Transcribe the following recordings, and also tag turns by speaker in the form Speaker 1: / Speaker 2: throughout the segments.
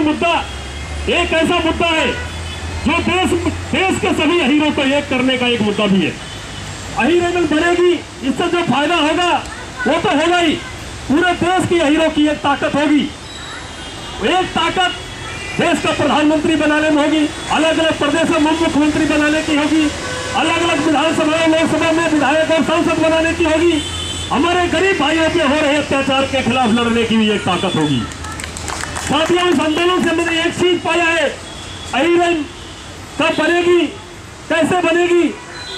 Speaker 1: मुद्दा, एक ऐसा मुद्दा है जो देश देश के सभी अहीरों को एक करने का एक मुद्दा भी है। अहीर अगर बनेगी, इससे जो फ़ायदा होगा, वो तो होगा ही। पूरे देश की अहीरों की एक ताकत होगी। एक ताकत देश का प्रधानमंत्री बनाने में होगी अलग अलग प्रदेशों में मुख्यमंत्री बनाने की होगी अलग अलग विधानसभा, लोकसभा में विधायक और सांसद बनाने की होगी। हमारे गरीब भाइयों पे हो रहे अत्याचार के खिलाफ लड़ने की भी एक ताकत होगी। साथियों, इस आंदोलन से मैंने एक चीज़ पाया है। अहिरन कब बनेगी? कैसे बनेगी?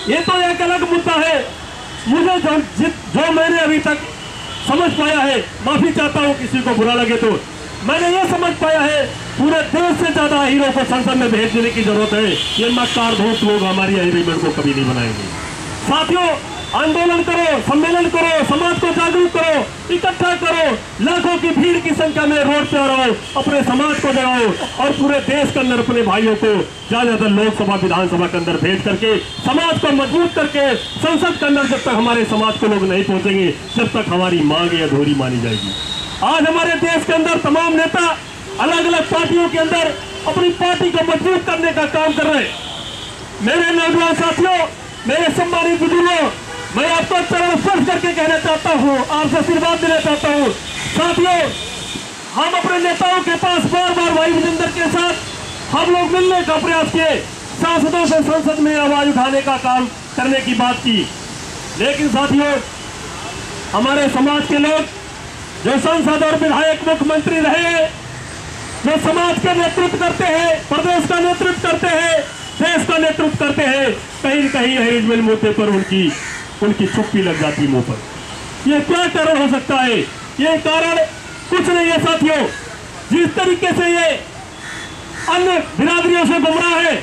Speaker 1: ये तो एक अलग मुद्दा है। मुझे जो जो मैंने अभी तक समझ पाया है, माफ़ी चाहता हूँ किसी को बुरा लगे तो। मैंने ये समझ पाया है, पूरे देश से ज़्यादा हीरो को संसद में भेज देने की ज़रूरत है। ये मक्कार धूप लोग हमारी एग्रीमेंट को कभी नहीं बनाएँगे। साथियों आंदोलन करो, सम्मेलन करो, समाज को जागरूक करो, इकट्ठा करो। लाखों की भीड़ की संख्या में रोड पे आओ अपने समाज को जगाओ और पूरे देश के अंदर अपने भाइयों को ज़्यादा ज़्यादा लोकसभा, विधानसभा के अंदर भेज करके, समाज को मज़बूत करके, संसद के अंदर जब तक हमारे समाज के लोग नहीं पहुँचेंगे, जब तक हमारी मांग या अधूरी मानी जाएगी। आज हमारे देश के अंदर तमाम नेता अलग अलग पार्टियों के अंदर अपनी पार्टी को मज़बूत करने का काम कर रहे हैं। मेरे नौजवान साथियों, मेरे सम्मानित बुज़ुर्गों मैं आपको चरण स्पर्श करके कहना चाहता हूँ, आपसे आशीर्वाद देना चाहता हूँ। साथियों, हम अपने नेताओं के पास बार बार भाई विजेंद्र के साथ हम लोग मिलने का प्रयास किए। सांसदों से संसद में आवाज़ उठाने का काम करने की बात की। लेकिन साथियों, हमारे समाज के लोग, जो सांसद और विधायक मुख्यमंत्री रहे, जो समाज का नेतृत्व करते हैं, प्रदेश का नेतृत्व करते हैं, देश का नेतृत्व करते हैं, कहीं कहीं अरेंजमेंट मुद्दे पर उनकी। उनकी छुट्टी लग जाती मुँह पर। ये क्या कारण हो सकता है? ये कारण कुछ नहीं है, साथियों। जिस तरीके से ये अन्य बिरादरियों से गुमराह है,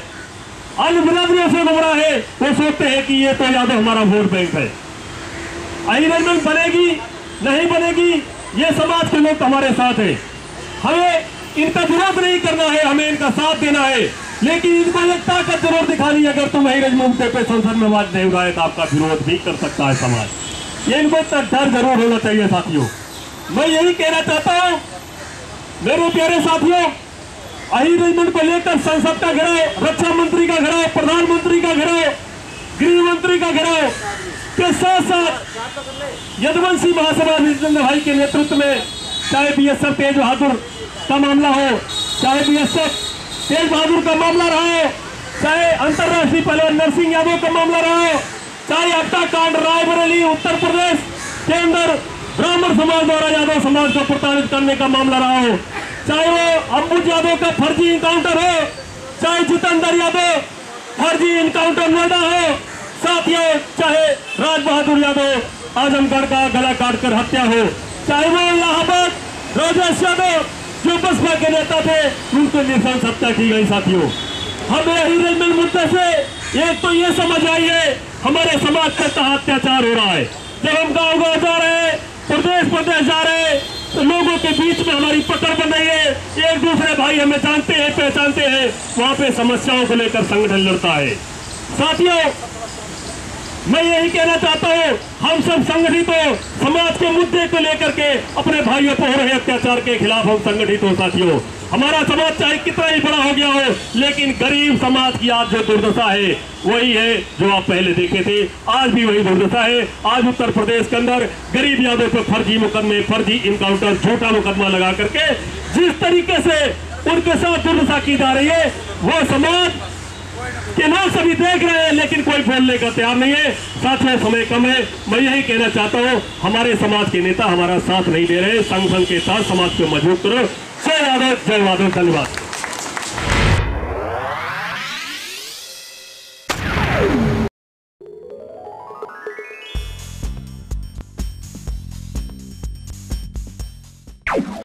Speaker 1: अन्य बिरादरियों से गुमराह है, वो सोचते हैं कि ये तो यादव हमारा वोट बैंक है। अरेंजमेंट बनेगी, नहीं बनेगी, ये समाज के लोग हमारे साथ है। हमें इनका विरोध नहीं करना है, हमें इनका साथ देना है। लेकिन इनको एक ताकत ज़रूर दिखानी है, अगर तुम अहिरज मुद्दे पे संसद में आवाज़ नहीं उठाए तो आपका विरोध भी कर सकता है समाज। ये इनको डर ज़रूर होना चाहिए साथियों। मैं यही कहना चाहता हूँ, मेरे प्यारे साथियों अहिरजमेंट को लेकर संसद का घर घेराव रक्षा मंत्री का घर घेराव प्रधानमंत्री का घेराव गृह मंत्री का घेराव के साथ साथ यदुवंशी महासभा भाई के नेतृत्व में, चाहे B S F Tej Bahadur का मामला हो, चाहे बीएसएफ तेज बहादुर का मामला रहा हो। चाहे अंतर्राष्ट्रीय पहलवान नरसिंह यादव का मामला रहा हो, चाहे अट्टा कांड रायबरेली, उत्तर प्रदेश के अंदर ब्राह्मण समाज द्वारा यादव समाज को प्रताड़ित करने का मामला रहा हो। चाहे वो अम्बुज यादव का फर्जी इंकाउंटर हो, चाहे जितेंद्र यादव फर्जी इंकाउंटर नोएडा हो, साथियों, चाहे राज बहादुर यादव आजमगढ़ का गला काटकर हत्या हो, चाहे वो इलाहाबाद राजेश यादव जो बसपा के नेता थे। उनको निशान हत्या की गई साथियों। हमें अहिरजमेंट मुद्दे से। एक तो ये समझ है हमारे समाज पर कहा अत्याचार हो रहा है। जब हम गाँव गाँव जा रहे हैं, प्रदेश प्रदेश जा रहे हैं तो लोगों के बीच में हमारी पकड़ बन रही है। एक दूसरे भाई हमें जानते हैं, पहचानते हैं। वहाँ पे समस्याओं को लेकर संगठन लड़ता है। साथियों मैं यही कहना चाहता हूँ, हम सब संगठित हो, समाज के मुद्दे को लेकर के अपने भाइयों पर हो रहे अत्याचार के खिलाफ हम संगठित हो, साथियों। हमारा समाज चाहे कितना ही बड़ा हो गया हो, लेकिन गरीब समाज की आज जो दुर्दशा है, वही है जो आप पहले देखे थे। आज भी वही दुर्दशा है। आज उत्तर प्रदेश के अंदर गरीब यादव पर फर्जी मुकदमे, फर्जी इनकाउंटर झूठा मुकदमा लगा करके जिस तरीके से उनके साथ दुर्दशा की जा रही है वो समाज के ना सभी देख रहे हैं, लेकिन कोई बोलने का तैयार नहीं है। साथ में समय कम है। मैं यही कहना चाहता हूँ, हमारे समाज के नेता हमारा साथ नहीं दे रहे संगठन के साथ समाज को मज़बूत करो। जय यादव जय माधव, धन्यवाद।